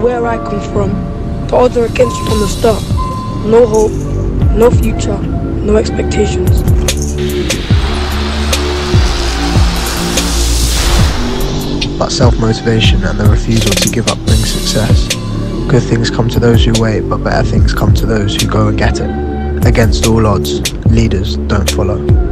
where I come from, to odds against you from the start. No hope, no future, no expectations. But self-motivation and the refusal to give up brings success. Good things come to those who wait, but better things come to those who go and get it. Against all odds, leaders don't follow.